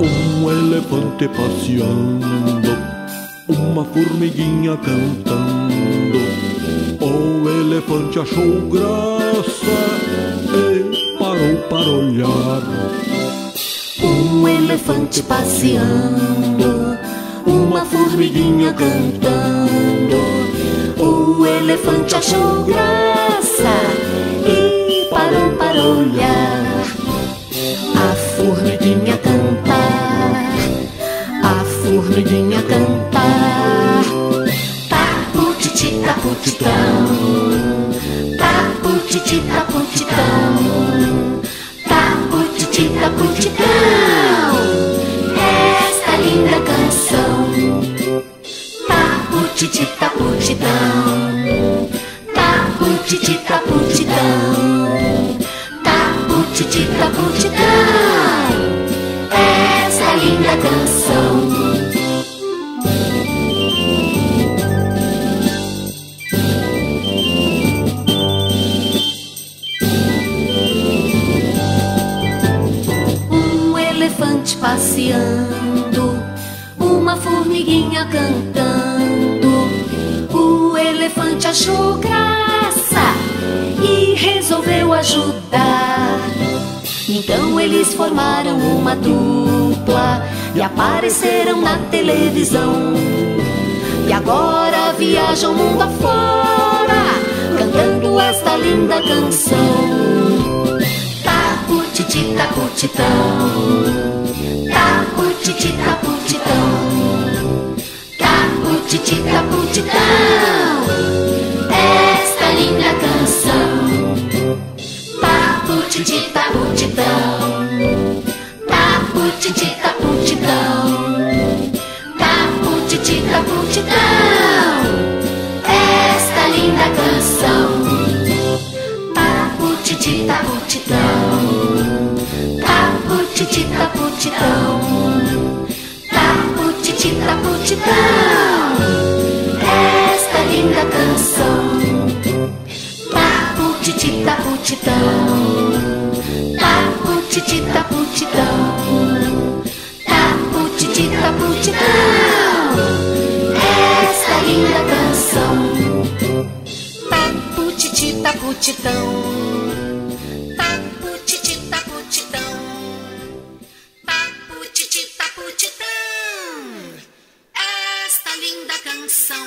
Um elefante passeando, uma formiguinha cantando. O elefante achou graça e parou para olhar. Um elefante passeando, uma formiguinha cantando. O elefante achou graça olhar. A formiguinha cantar, a formiguinha cantar. Taputiti, taputitão, taputiti, taputitão, taputiti, taputitão. Esta linda canção, taputiti, taputitão, taputiti, taputitão, taputiti, taputitão. Esta linda canção. Elefante passeando, uma formiguinha cantando. O elefante achou graça e resolveu ajudar. Então eles formaram uma dupla e apareceram na televisão. E agora viajam mundo afora, cantando esta linda canção. Taputiti, taputitão Taputiti, taputitão Taputiti, taputitão Taputiti, taputitão Taputiti, taputitão Taputiti, taputitão Esta linda canção. Taputiti, taputitão Taputiti, taputitão Taputiti, taputitão Esta linda canção. Taputiti, taputitão Taputiti, taputitão Taputiti, taputitão Esta linda canção. Taputitão Taputiti, taputitão Esta linda canção